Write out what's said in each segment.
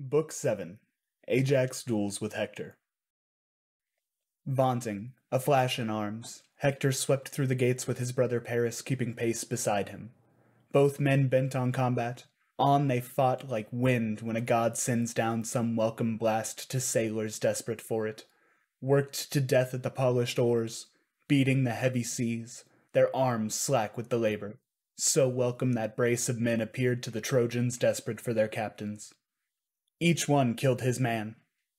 Book 7 Ajax Duels with Hector. Vaunting, a flash in arms, Hector swept through the gates with his brother Paris keeping pace beside him. Both men bent on combat. On they fought like wind when a god sends down some welcome blast to sailors desperate for it. Worked to death at the polished oars, beating the heavy seas, their arms slack with the labor. So welcome that brace of men appeared to the Trojans desperate for their captains. Each one killed his man.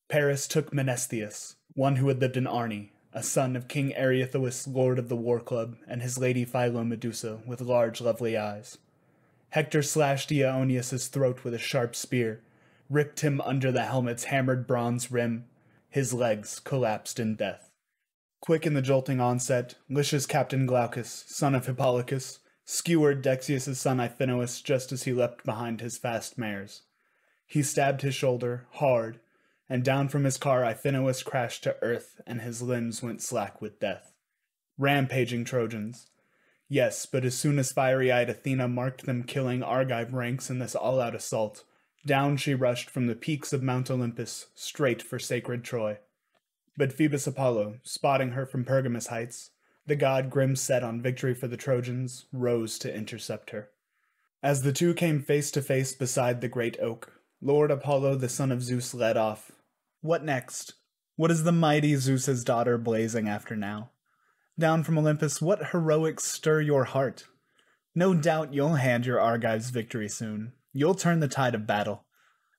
Paris took Menesthius, one who had lived in Arne, a son of King Areithous, lord of the War Club, and his lady Philomedusa, with large, lovely eyes. Hector slashed Eioneus's throat with a sharp spear, ripped him under the helmet's hammered bronze rim. His legs collapsed in death. Quick in the jolting onset, Lycia's captain Glaucus, son of Hippolochus, skewered Dexius's son Iphinous just as he leapt behind his fast mares. He stabbed his shoulder, hard, and down from his car Iphinous crashed to earth, and his limbs went slack with death. Rampaging Trojans. Yes, but as soon as fiery eyed Athena marked them killing Argive ranks in this all out assault, down she rushed from the peaks of Mount Olympus, straight for sacred Troy. But Phoebus Apollo, spotting her from Pergamus heights, the god grim set on victory for the Trojans, rose to intercept her. As the two came face to face beside the great oak, Lord Apollo, the son of Zeus, led off. What next? What is the mighty Zeus's daughter blazing after now? Down from Olympus, what heroics stir your heart? No doubt you'll hand your Argives victory soon. You'll turn the tide of battle.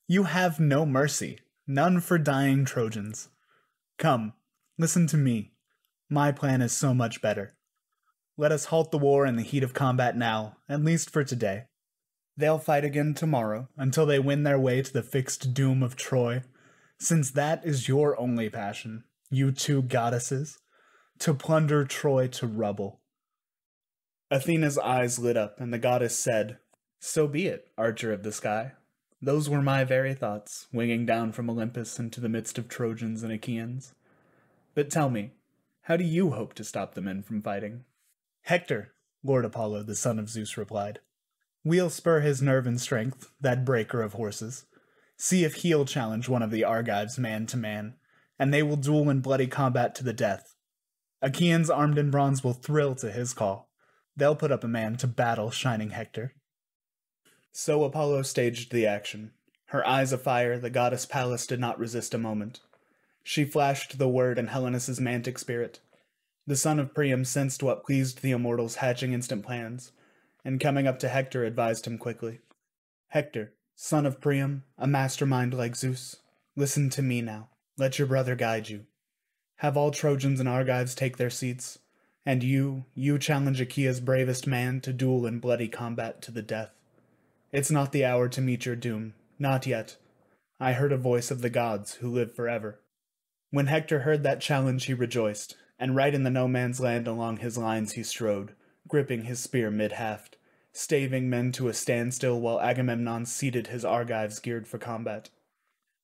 You have no mercy, none for dying Trojans. Come, listen to me. My plan is so much better. Let us halt the war in the heat of combat now, at least for today. They'll fight again tomorrow until they win their way to the fixed doom of Troy, since that is your only passion, you two goddesses to plunder Troy to rubble. Athena's eyes lit up, and the goddess said, So be it, archer of the sky. Those were my very thoughts, winging down from Olympus into the midst of Trojans and Achaeans. But tell me, how do you hope to stop the men from fighting? Hector, Lord Apollo, the son of Zeus, replied. We'll spur his nerve and strength, that breaker of horses. See if he'll challenge one of the Argives man to man, and they will duel in bloody combat to the death. Achaeans armed in bronze will thrill to his call. They'll put up a man to battle shining Hector. So Apollo staged the action. Her eyes afire, the goddess Pallas did not resist a moment. She flashed the word in Helenus' mantic spirit. The son of Priam sensed what pleased the immortals, hatching instant plans, and coming up to Hector advised him quickly. Hector, son of Priam, a mastermind like Zeus, listen to me now. Let your brother guide you. Have all Trojans and Argives take their seats, and you, you challenge Achaea's bravest man to duel in bloody combat to the death. It's not the hour to meet your doom, not yet. I heard a voice of the gods who live forever. When Hector heard that challenge, he rejoiced, and right in the no man's land along his lines he strode, gripping his spear mid haft, staving men to a standstill while Agamemnon seated his Argives geared for combat.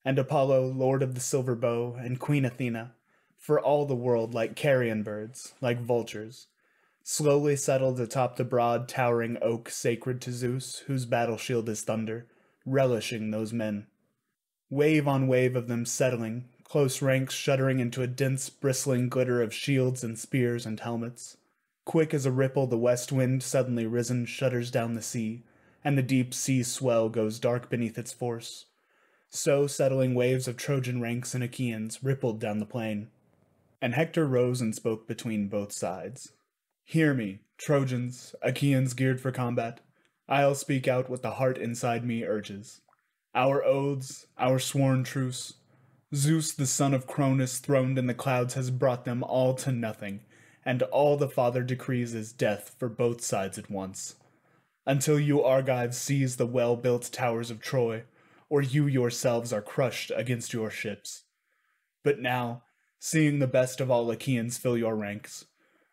And Apollo, lord of the silver bow, and Queen Athena, for all the world like carrion birds, like vultures, slowly settled atop the broad, towering oak sacred to Zeus, whose battle shield is thunder, relishing those men. Wave on wave of them settling, close ranks shuddering into a dense, bristling glitter of shields and spears and helmets. Quick as a ripple, the west wind, suddenly risen, shudders down the sea, and the deep sea swell goes dark beneath its force. So settling waves of Trojan ranks and Achaeans rippled down the plain. And Hector rose and spoke between both sides. Hear me, Trojans, Achaeans geared for combat. I'll speak out what the heart inside me urges. Our oaths, our sworn truce. Zeus, the son of Cronus, throned in the clouds, has brought them all to nothing, and all the Father decrees is death for both sides at once. Until you Argives seize the well built towers of Troy, or you yourselves are crushed against your ships. But now, seeing the best of all Achaeans fill your ranks.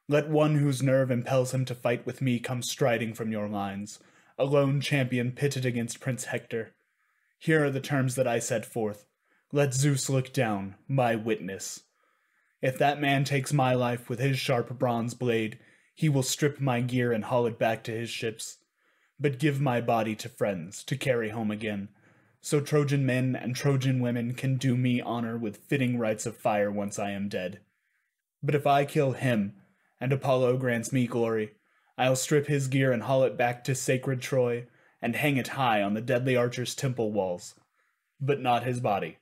Let one whose nerve impels him to fight with me come striding from your lines, a lone champion pitted against Prince Hector. Here are the terms that I set forth. Let Zeus look down, my witness. If that man takes my life with his sharp bronze blade, he will strip my gear and haul it back to his ships. But give my body to friends to carry home again, so Trojan men and Trojan women can do me honor with fitting rites of fire once I am dead. But if I kill him, and Apollo grants me glory, I'll strip his gear and haul it back to sacred Troy, and hang it high on the deadly archer's temple walls. But not his body.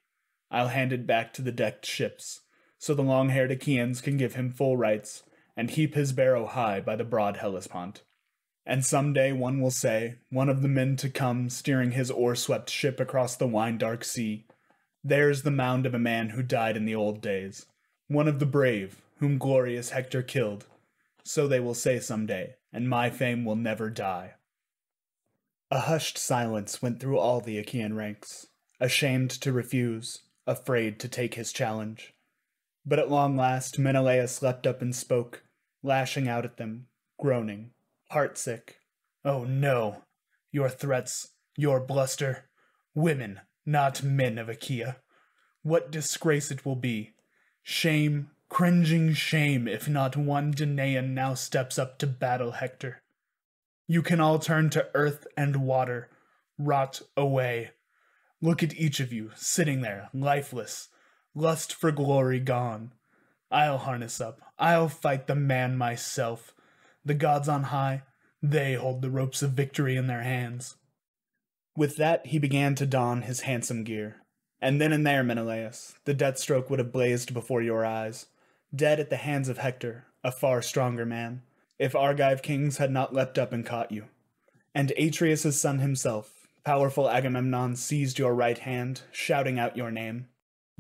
I'll hand it back to the decked ships, so the long haired Achaeans can give him full rites, and heap his barrow high by the broad Hellespont. And some day one will say, one of the men to come steering his oar swept ship across the wine dark sea, There's the mound of a man who died in the old days, one of the brave, whom glorious Hector killed. So they will say some day, and my fame will never die. A hushed silence went through all the Achaean ranks, ashamed to refuse, afraid to take his challenge. But at long last Menelaus leapt up and spoke, lashing out at them, groaning, heartsick. Oh no! Your threats, your bluster, women, not men of Achaea. What disgrace it will be! Shame, cringing shame, if not one Danaan now steps up to battle Hector. You can all turn to earth and water, rot away. Look at each of you, sitting there, lifeless, lust for glory gone. I'll harness up, I'll fight the man myself. The gods on high, they hold the ropes of victory in their hands. With that, he began to don his handsome gear. And then and there, Menelaus, the death stroke would have blazed before your eyes, dead at the hands of Hector, a far stronger man if Argive kings had not leapt up and caught you. And Atreus' son himself, powerful Agamemnon, seized your right hand, shouting out your name.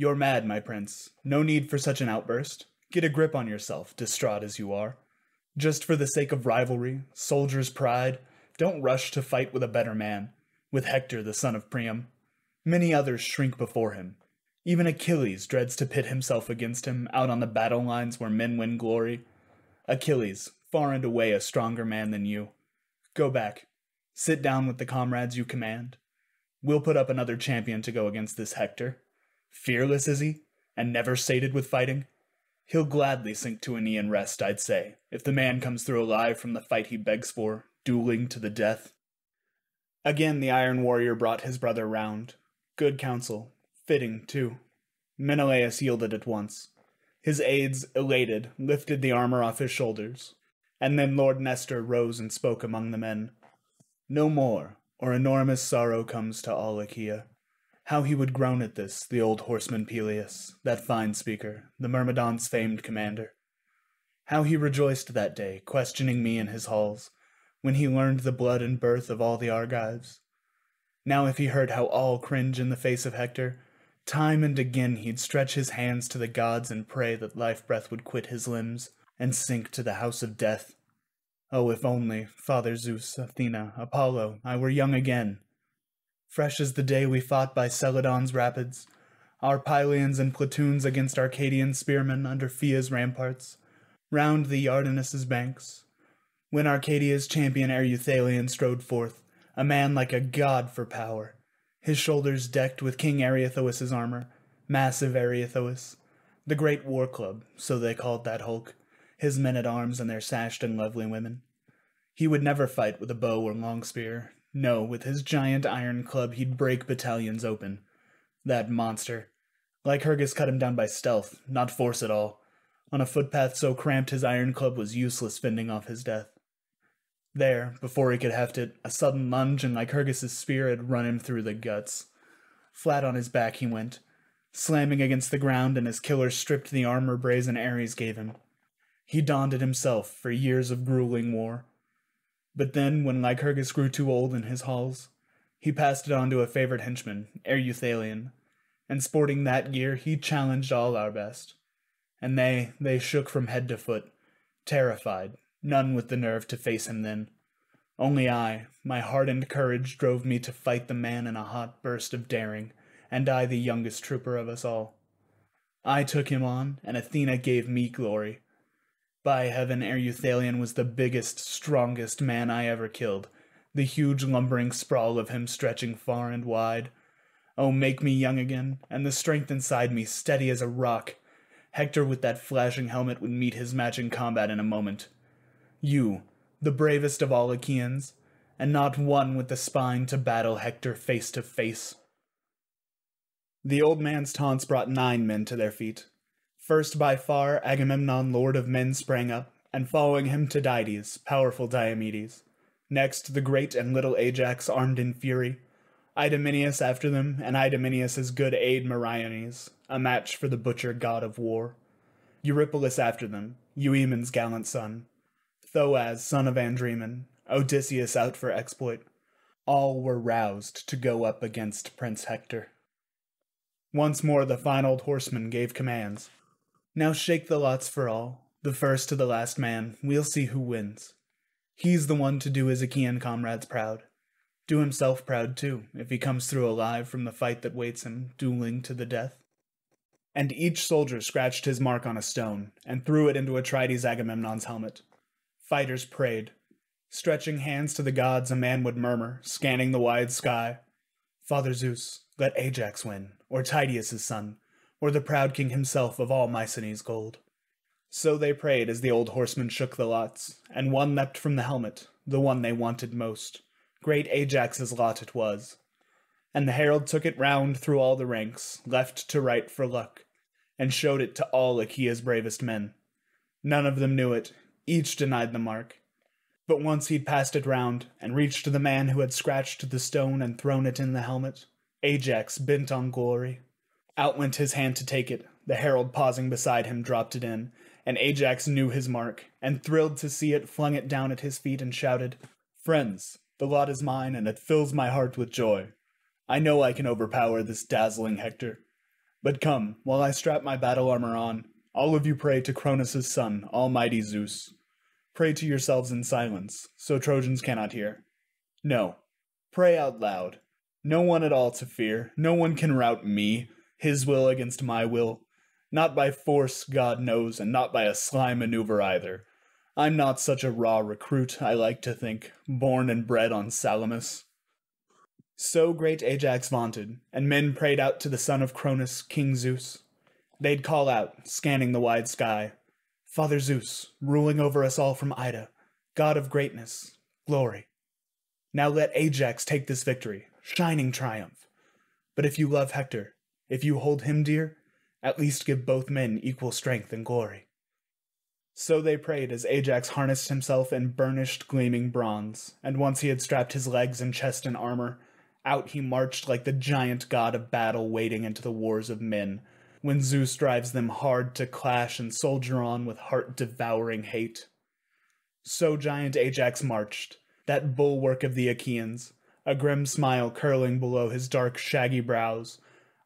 You're mad, my prince. No need for such an outburst. Get a grip on yourself, distraught as you are. Just for the sake of rivalry, soldier's pride, don't rush to fight with a better man, with Hector the son of Priam. Many others shrink before him. Even Achilles dreads to pit himself against him out on the battle lines where men win glory. Achilles, far and away a stronger man than you. Go back. Sit down with the comrades you command. We'll put up another champion to go against this Hector. Fearless is he, and never sated with fighting? He'll gladly sink to a knee and rest, I'd say, if the man comes through alive from the fight he begs for, dueling to the death. Again the Iron Warrior brought his brother round. Good counsel, fitting, too. Menelaus yielded at once. His aides, elated, lifted the armor off his shoulders, and then Lord Nestor rose and spoke among the men. No more, or enormous sorrow comes to all Achaea. How he would groan at this, the old horseman Peleus, that fine speaker, the Myrmidons' famed commander. How he rejoiced that day, questioning me in his halls, when he learned the blood and birth of all the Argives. Now if he heard how all cringe in the face of Hector, time and again he'd stretch his hands to the gods and pray that life breath would quit his limbs and sink to the house of death. Oh, if only, Father Zeus, Athena, Apollo, I were young again. Fresh as the day we fought by Celadon's rapids, our Pylians and platoons against Arcadian spearmen under Pheia's ramparts, round the Iardanus's banks, when Arcadia's champion Ereuthalion strode forth, a man like a god for power, his shoulders decked with King Areithous's armor, massive Areithous, the great war club, so they called that hulk, his men at arms and their sashed and lovely women. He would never fight with a bow or long spear. No, with his giant iron club he'd break battalions open. That monster. Lycurgus cut him down by stealth, not force at all. On a footpath so cramped his iron club was useless fending off his death. There, before he could heft it, a sudden lunge and Lycurgus's spear had run him through the guts. Flat on his back he went, slamming against the ground, and his killer stripped the armor brazen Ares gave him. He donned it himself for years of grueling war. But then, when Lycurgus grew too old in his halls, he passed it on to a favorite henchman, Ereuthalion, and sporting that gear, he challenged all our best. And they, they shook from head to foot, terrified, none with the nerve to face him then. Only I, my hardened courage drove me to fight the man in a hot burst of daring, and I the youngest trooper of us all. I took him on, and Athena gave me glory, by heaven, Ereuthalion was the biggest, strongest man I ever killed, the huge lumbering sprawl of him stretching far and wide. Oh, make me young again, and the strength inside me steady as a rock. Hector with that flashing helmet would meet his match in combat in a moment. You, the bravest of all Achaeans, and not one with the spine to battle Hector face to face. The old man's taunts brought nine men to their feet. First by far Agamemnon, lord of men, sprang up, and following him Tydides, powerful Diomedes. Next the great and little Ajax armed in fury. Idomeneus after them, and Idomeneus's good aide Meriones, a match for the butcher god of war. Eurypylus after them, Euaemon's gallant son. Thoas, son of Andremon, Odysseus out for exploit. All were roused to go up against Prince Hector. Once more the fine old horseman gave commands. Now shake the lots for all, the first to the last man, we'll see who wins. He's the one to do his Achaean comrades proud. Do himself proud too, if he comes through alive from the fight that waits him, dueling to the death. And each soldier scratched his mark on a stone, and threw it into Atrides Agamemnon's helmet. Fighters prayed. Stretching hands to the gods, a man would murmur, scanning the wide sky. Father Zeus, let Ajax win, or Tydeus' son, or the proud king himself of all Mycenae's gold. So they prayed as the old horseman shook the lots, and one leapt from the helmet, the one they wanted most. Great Ajax's lot it was. And the herald took it round through all the ranks, left to right for luck, and showed it to all Achaea's bravest men. None of them knew it, each denied the mark. But once he'd passed it round, and reached the man who had scratched the stone and thrown it in the helmet, Ajax, bent on glory. Out went his hand to take it, the herald pausing beside him dropped it in, and Ajax knew his mark, and thrilled to see it, flung it down at his feet and shouted, Friends, the lot is mine, and it fills my heart with joy. I know I can overpower this dazzling Hector. But come, while I strap my battle armor on, all of you pray to Cronus' son, almighty Zeus. Pray to yourselves in silence, so Trojans cannot hear. No, pray out loud, no one at all to fear. No one can rout me, his will against my will. Not by force, God knows, and not by a sly maneuver either. I'm not such a raw recruit, I like to think, born and bred on Salamis. So great Ajax vaunted, and men prayed out to the son of Cronus, King Zeus. They'd call out, scanning the wide sky, Father Zeus, ruling over us all from Ida, God of greatness, glory. Now let Ajax take this victory, shining triumph. But if you love Hector, if you hold him dear, at least give both men equal strength and glory. So they prayed as Ajax harnessed himself in burnished, gleaming bronze, and once he had strapped his legs and chest in armor, out he marched like the giant god of battle wading into the wars of men, when Zeus drives them hard to clash and soldier on with heart devouring hate. So giant Ajax marched, that bulwark of the Achaeans, a grim smile curling below his dark, shaggy brows,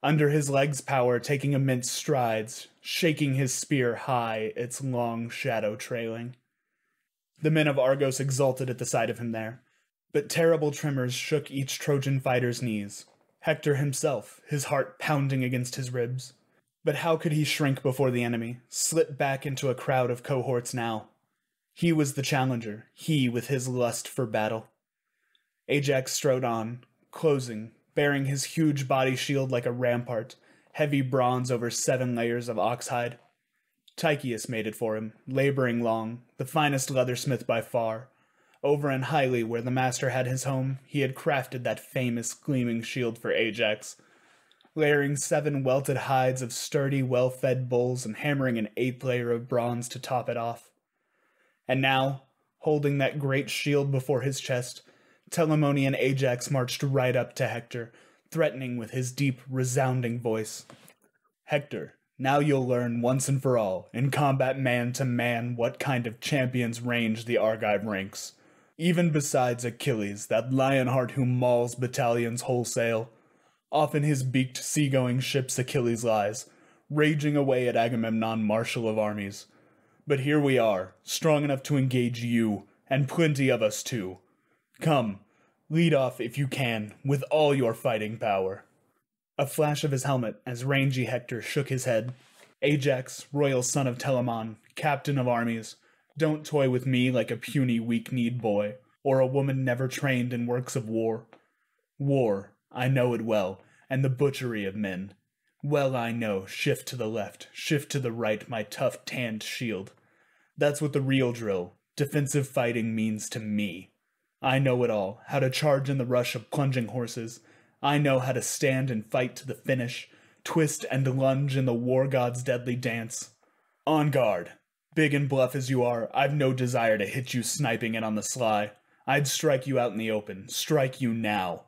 under his legs' power taking immense strides, shaking his spear high, its long shadow trailing. The men of Argos exulted at the sight of him there, but terrible tremors shook each Trojan fighter's knees. Hector himself, his heart pounding against his ribs. But how could he shrink before the enemy, slip back into a crowd of cohorts now? He was the challenger, he with his lust for battle. Ajax strode on, closing, bearing his huge body shield like a rampart, heavy bronze over seven layers of oxhide. Tychius made it for him, laboring long, the finest leathersmith by far. Over in Hyle, where the master had his home, he had crafted that famous gleaming shield for Ajax, layering seven welted hides of sturdy, well fed bulls and hammering an eighth layer of bronze to top it off. And now, holding that great shield before his chest, Telamonian Ajax marched right up to Hector, threatening with his deep, resounding voice. Hector, now you'll learn once and for all, in combat man to man, what kind of champions range the Argive ranks. Even besides Achilles, that lionheart who mauls battalions wholesale. Often his beaked seagoing ships Achilles lies, raging away at Agamemnon, marshal of armies. But here we are, strong enough to engage you, and plenty of us too. Come, lead off if you can, with all your fighting power. A flash of his helmet as rangy Hector shook his head. Ajax, royal son of Telamon, captain of armies, don't toy with me like a puny weak kneed boy, or a woman never trained in works of war. War, I know it well, and the butchery of men. Well I know, shift to the left, shift to the right, my tough tanned shield. That's what the real drill, defensive fighting means to me. I know it all how to charge in the rush of plunging horses. I know how to stand and fight to the finish, twist and lunge in the war god's deadly dance. On guard. Big and bluff as you are, I've no desire to hit you sniping it on the sly. I'd strike you out in the open, strike you now.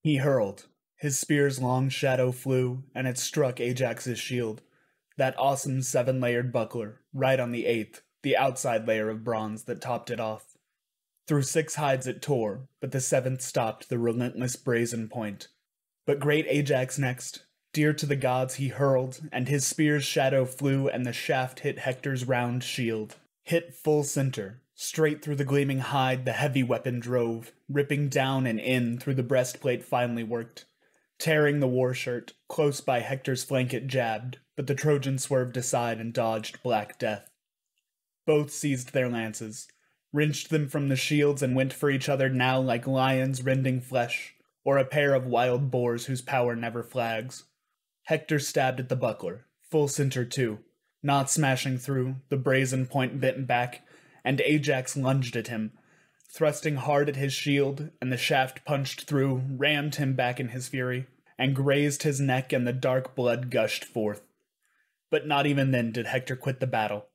He hurled. His spear's long shadow flew, and it struck Ajax's shield. That awesome seven layered buckler, right on the eighth, the outside layer of bronze that topped it off. Through six hides it tore, but the seventh stopped the relentless brazen point. But great Ajax next, dear to the gods, he hurled, and his spear's shadow flew, and the shaft hit Hector's round shield. Hit full center, straight through the gleaming hide the heavy weapon drove, ripping down and in through the breastplate finely worked. Tearing the war shirt, close by Hector's flank it jabbed, but the Trojan swerved aside and dodged black death. Both seized their lances, wrenched them from the shields, and went for each other now like lions rending flesh, or a pair of wild boars whose power never flags. Hector stabbed at the buckler, full center too, not smashing through, the brazen point bent back, and Ajax lunged at him, thrusting hard at his shield, and the shaft punched through, rammed him back in his fury, and grazed his neck, and the dark blood gushed forth. But not even then did Hector quit the battle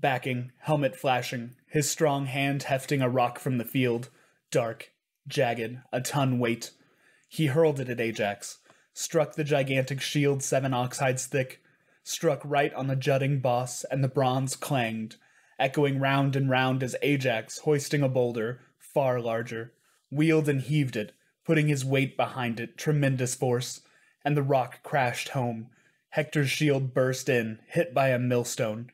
backing, helmet flashing, his strong hand hefting a rock from the field, dark, jagged, a ton weight. He hurled it at Ajax, struck the gigantic shield seven oxhides thick, struck right on the jutting boss, and the bronze clanged, echoing round and round as Ajax, hoisting a boulder, far larger, wheeled and heaved it, putting his weight behind it, tremendous force, and the rock crashed home. Hector's shield burst in, hit by a millstone,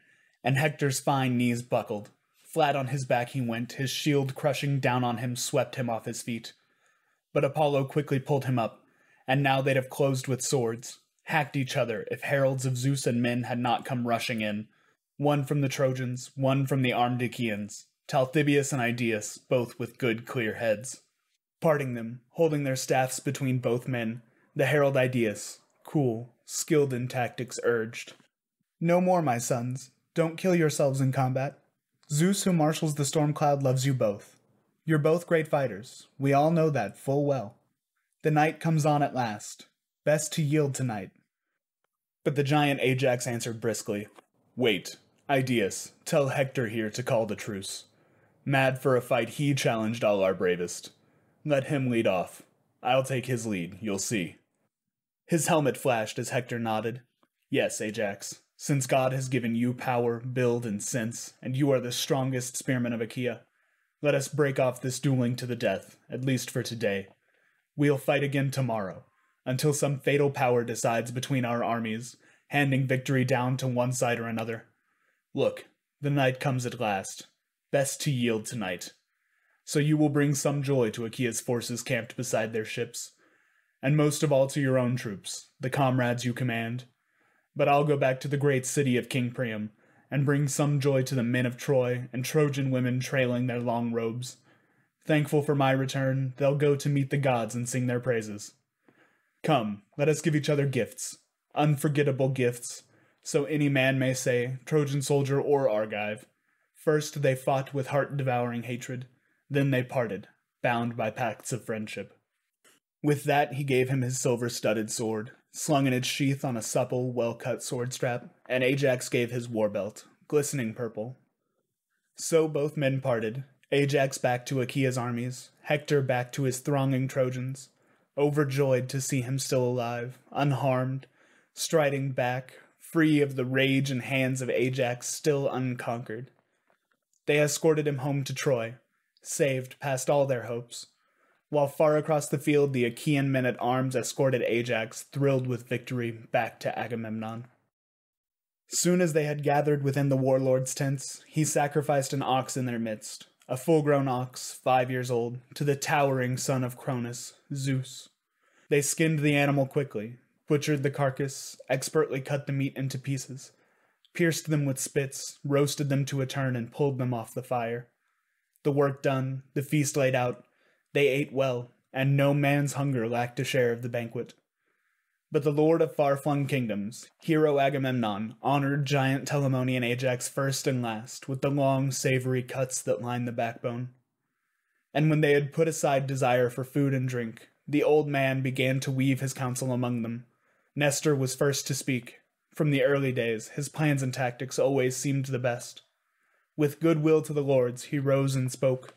and Hector's fine knees buckled. Flat on his back he went, his shield crushing down on him swept him off his feet. But Apollo quickly pulled him up, and now they'd have closed with swords, hacked each other if heralds of Zeus and men had not come rushing in. One from the Trojans, one from the armed Achaeans, Talthybius and Idaeus, both with good clear heads. Parting them, holding their staffs between both men, the herald Idaeus, cool, skilled in tactics, urged, No more, my sons. Don't kill yourselves in combat. Zeus, who marshals the storm cloud, loves you both. You're both great fighters. We all know that full well. The night comes on at last. Best to yield tonight. But the giant Ajax answered briskly Wait, Idaeus, tell Hector here to call the truce. Mad for a fight, he challenged all our bravest. Let him lead off. I'll take his lead, you'll see. His helmet flashed as Hector nodded. Yes, Ajax, since God has given you power, build, and sense, and you are the strongest spearman of Achaea, let us break off this dueling to the death, at least for today. We'll fight again tomorrow, until some fatal power decides between our armies, handing victory down to one side or another. Look, the night comes at last. Best to yield tonight. So you will bring some joy to Achaea's forces camped beside their ships, and most of all to your own troops, the comrades you command but I'll go back to the great city of King Priam, and bring some joy to the men of Troy and Trojan women trailing their long robes. Thankful for my return, they'll go to meet the gods and sing their praises. Come, let us give each other gifts, unforgettable gifts, so any man may say, Trojan soldier or Argive. First they fought with heart devouring hatred, then they parted, bound by pacts of friendship. With that he gave him his silver studded sword, slung in its sheath on a supple, well cut sword strap, and Ajax gave his war belt, glistening purple. So both men parted, Ajax back to Achaea's armies, Hector back to his thronging Trojans, overjoyed to see him still alive, unharmed, striding back, free of the rage and hands of Ajax still unconquered. They escorted him home to Troy, saved past all their hopes, while far across the field the Achaean men at arms escorted Ajax, thrilled with victory, back to Agamemnon. Soon as they had gathered within the warlord's tents, he sacrificed an ox in their midst, a full grown ox, five years old, to the towering son of Cronus, Zeus. They skinned the animal quickly, butchered the carcass, expertly cut the meat into pieces, pierced them with spits, roasted them to a turn, and pulled them off the fire. The work done, the feast laid out, they ate well, and no man's hunger lacked a share of the banquet. But the lord of far flung kingdoms, hero Agamemnon, honored giant Telamonian Ajax first and last with the long, savory cuts that line the backbone. And when they had put aside desire for food and drink, the old man began to weave his counsel among them, Nestor was first to speak. From the early days, his plans and tactics always seemed the best. With goodwill to the lords, he rose and spoke.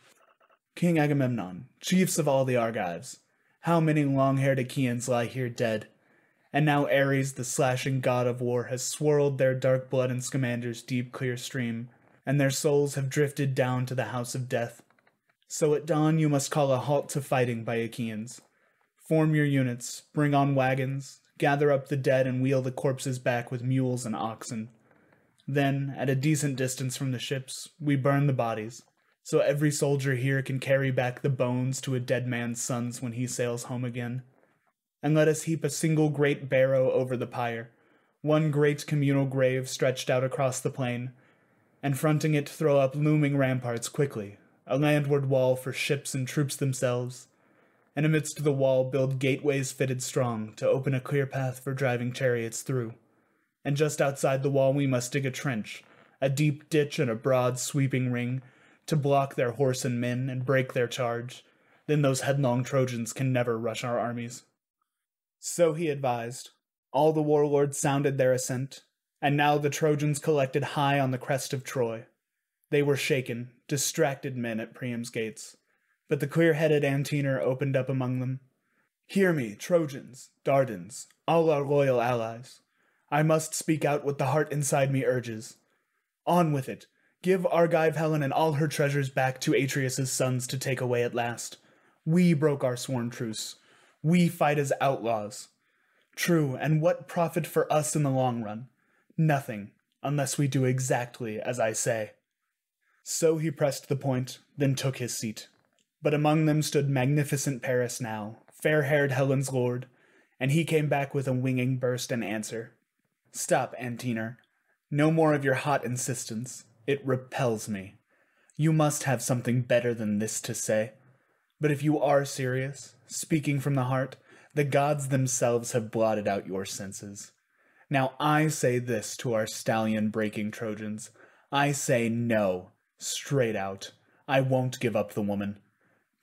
King Agamemnon, chiefs of all the Argives, how many long haired Achaeans lie here dead? And now Ares, the slashing god of war, has swirled their dark blood in Scamander's deep, clear stream, and their souls have drifted down to the house of death. So at dawn you must call a halt to fighting by Achaeans. Form your units, bring on wagons, gather up the dead, and wheel the corpses back with mules and oxen. Then, at a decent distance from the ships, we burn the bodies, so every soldier here can carry back the bones to a dead man's sons when he sails home again. And let us heap a single great barrow over the pyre, one great communal grave stretched out across the plain, and fronting it throw up looming ramparts quickly, a landward wall for ships and troops themselves, and amidst the wall build gateways fitted strong to open a clear path for driving chariots through and just outside the wall we must dig a trench, a deep ditch and a broad sweeping ring, to block their horse and men and break their charge. Then those headlong Trojans can never rush our armies. So he advised. All the warlords sounded their assent, and now the Trojans collected high on the crest of Troy. They were shaken, distracted men at Priam's gates, but the clear headed Antenor opened up among them. Hear me, Trojans, Dardans, all our loyal allies. I must speak out what the heart inside me urges. On with it. Give Argive Helen and all her treasures back to Atreus' sons to take away at last. We broke our sworn truce. We fight as outlaws. True, and what profit for us in the long run? Nothing, unless we do exactly as I say. So he pressed the point, then took his seat. But among them stood magnificent Paris now, fair haired Helen's lord, and he came back with a winging burst and answer. Stop, Antenor. No more of your hot insistence. It repels me. You must have something better than this to say. But if you are serious, speaking from the heart, the gods themselves have blotted out your senses. Now I say this to our stallion breaking Trojans. I say no, straight out. I won't give up the woman.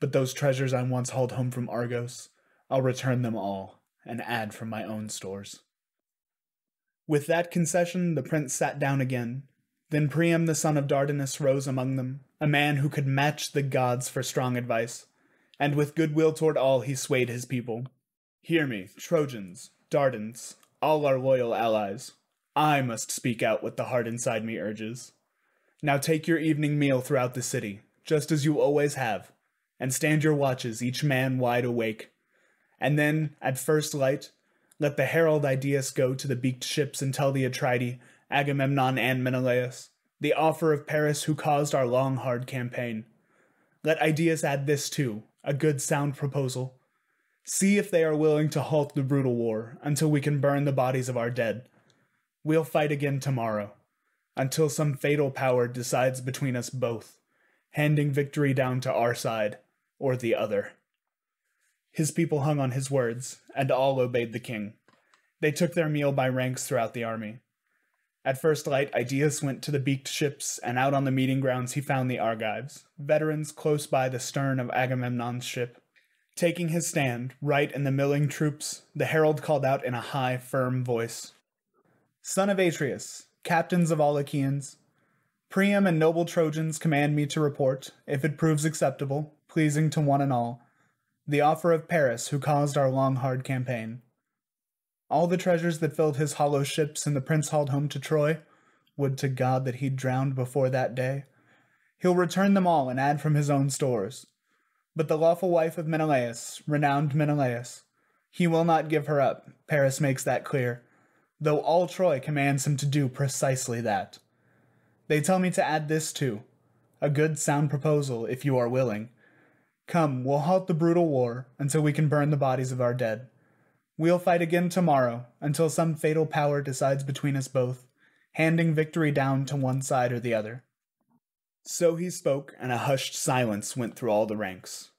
But those treasures I once hauled home from Argos, I'll return them all and add from my own stores. With that concession, the prince sat down again. Then Priam the son of Dardanus rose among them, a man who could match the gods for strong advice, and with goodwill toward all he swayed his people. Hear me, Trojans, Dardans, all our loyal allies. I must speak out what the heart inside me urges. Now take your evening meal throughout the city, just as you always have, and stand your watches, each man wide awake. And then, at first light, let the herald Idaeus go to the beaked ships and tell the Atridae, Agamemnon and Menelaus, the offer of Paris who caused our long hard campaign. Let Idaeus add this too, a good sound proposal. See if they are willing to halt the brutal war until we can burn the bodies of our dead. We'll fight again tomorrow, until some fatal power decides between us both, handing victory down to our side or the other. His people hung on his words, and all obeyed the king. They took their meal by ranks throughout the army. At first light, Idaeus went to the beaked ships, and out on the meeting grounds he found the Argives, veterans close by the stern of Agamemnon's ship. Taking his stand, right in the milling troops, the herald called out in a high, firm voice Son of Atreus, captains of all Achaeans, Priam and noble Trojans command me to report, if it proves acceptable, pleasing to one and all, the offer of Paris, who caused our long, hard campaign. All the treasures that filled his hollow ships and the prince hauled home to Troy, would to God that he'd drowned before that day. He'll return them all and add from his own stores. But the lawful wife of Menelaus, renowned Menelaus, he will not give her up, Paris makes that clear, though all Troy commands him to do precisely that. They tell me to add this too, a good sound proposal, if you are willing, Come, we'll halt the brutal war until we can burn the bodies of our dead. We'll fight again tomorrow until some fatal power decides between us both, handing victory down to one side or the other. So he spoke, and a hushed silence went through all the ranks.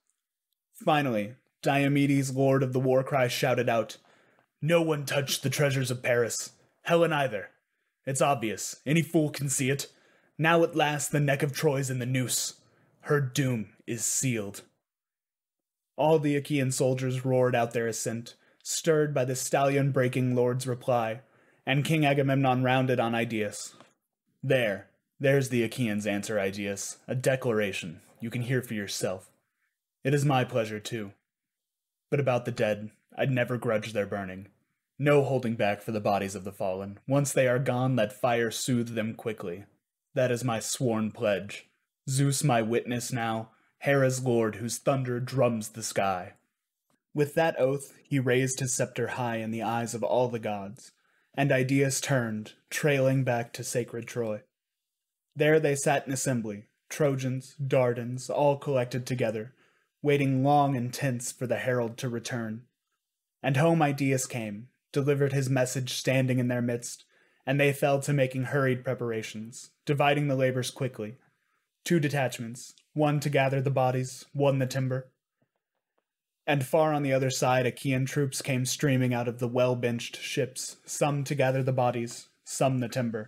Finally, Diomedes, lord of the war cry, shouted out, No one touched the treasures of Paris. Helen either. It's obvious. Any fool can see it. Now at last the neck of Troy's in the noose. Her doom is sealed. All the Achaean soldiers roared out their assent, stirred by the stallion breaking lord's reply, and King Agamemnon rounded on Idaeus. There, there's the Achaeans' answer, Idaeus, a declaration you can hear for yourself. It is my pleasure, too. But about the dead, I'd never grudge their burning. No holding back for the bodies of the fallen. Once they are gone, let fire soothe them quickly. That is my sworn pledge. Zeus my witness now, Hera's lord whose thunder drums the sky. With that oath, he raised his scepter high in the eyes of all the gods, and Idaeus turned, trailing back to sacred Troy. There they sat in assembly, Trojans, Dardans, all collected together, waiting long and tense for the herald to return. And home Idaeus came, delivered his message standing in their midst, and they fell to making hurried preparations, dividing the labors quickly. Two detachments, one to gather the bodies, one the timber. And far on the other side, Achaean troops came streaming out of the well benched ships, some to gather the bodies, some the timber.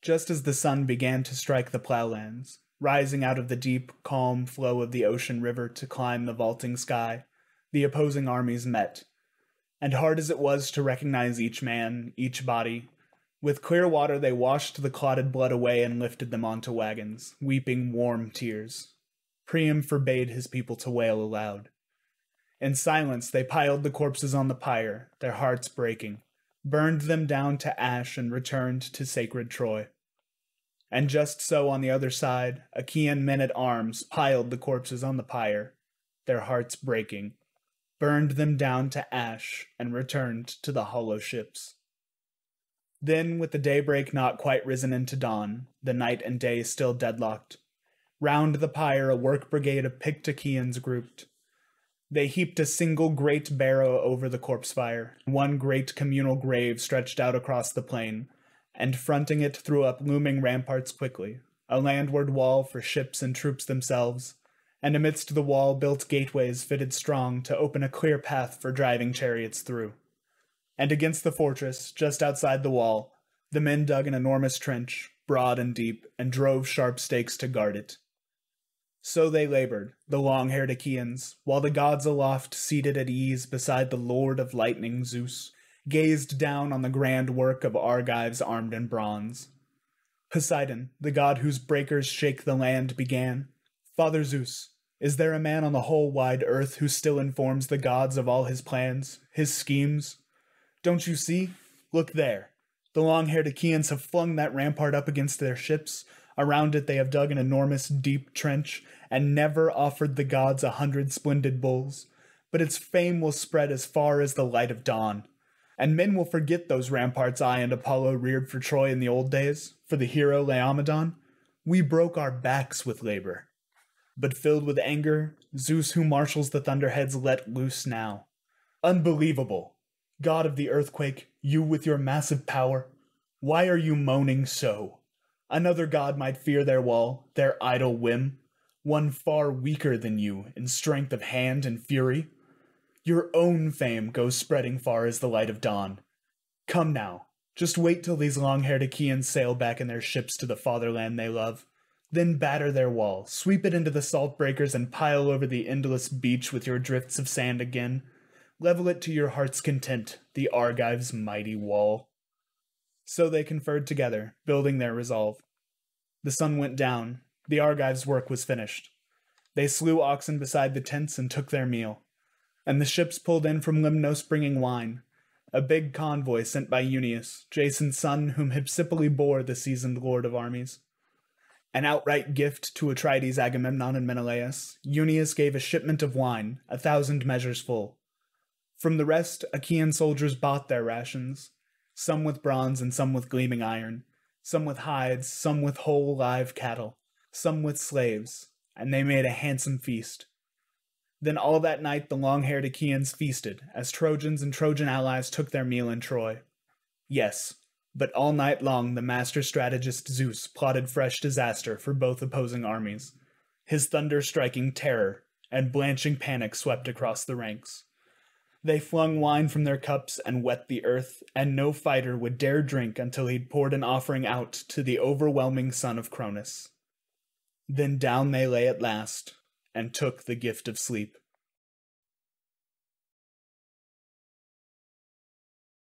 Just as the sun began to strike the plowlands, rising out of the deep, calm flow of the ocean river to climb the vaulting sky, the opposing armies met. And hard as it was to recognize each man, each body, with clear water they washed the clotted blood away and lifted them onto wagons, weeping warm tears. Priam forbade his people to wail aloud. In silence they piled the corpses on the pyre, their hearts breaking, burned them down to ash, and returned to sacred Troy. And just so on the other side, Achaean men at arms piled the corpses on the pyre, their hearts breaking, burned them down to ash, and returned to the hollow ships. Then, with the daybreak not quite risen into dawn, the night and day still deadlocked, round the pyre a work brigade of picked Achaeans grouped. They heaped a single great barrow over the corpse fire, one great communal grave stretched out across the plain, and fronting it threw up looming ramparts quickly, a landward wall for ships and troops themselves, and amidst the wall built gateways fitted strong to open a clear path for driving chariots through. And against the fortress, just outside the wall, the men dug an enormous trench, broad and deep, and drove sharp stakes to guard it. So they labored, the long haired Achaeans, while the gods aloft, seated at ease beside the lord of lightning, Zeus, gazed down on the grand work of Argives armed in bronze. Poseidon, the god whose breakers shake the land, began Father Zeus, is there a man on the whole wide earth who still informs the gods of all his plans, his schemes? Don't you see? Look there. The long haired Achaeans have flung that rampart up against their ships. Around it they have dug an enormous deep trench, and never offered the gods a hundred splendid bulls. But its fame will spread as far as the light of dawn and men will forget those ramparts I and Apollo reared for Troy in the old days, for the hero Laomedon. We broke our backs with labor. But filled with anger, Zeus, who marshals the thunderheads, let loose now. Unbelievable! God of the earthquake, you with your massive power, why are you moaning so? Another god might fear their wall, their idle whim, one far weaker than you in strength of hand and fury. Your own fame goes spreading far as the light of dawn. Come now, just wait till these long haired Achaeans sail back in their ships to the fatherland they love. Then batter their wall, sweep it into the salt breakers, and pile over the endless beach with your drifts of sand again. Level it to your heart's content, the Argives' mighty wall. So they conferred together, building their resolve. The sun went down, the Argives' work was finished. They slew oxen beside the tents and took their meal and the ships pulled in from Lemnos bringing wine, a big convoy sent by Euneus, Jason's son, whom Hypsipyle bore the seasoned lord of armies. An outright gift to Atrides, Agamemnon, and Menelaus, Euneus gave a shipment of wine, a thousand measures full. From the rest, Achaean soldiers bought their rations, some with bronze and some with gleaming iron, some with hides, some with whole live cattle, some with slaves, and they made a handsome feast. Then all that night the long haired Achaeans feasted, as Trojans and Trojan allies took their meal in Troy. Yes, but all night long the master strategist Zeus plotted fresh disaster for both opposing armies. His thunder striking terror and blanching panic swept across the ranks. They flung wine from their cups and wet the earth, and no fighter would dare drink until he'd poured an offering out to the overwhelming son of Cronus. Then down they lay at last, and took the gift of sleep.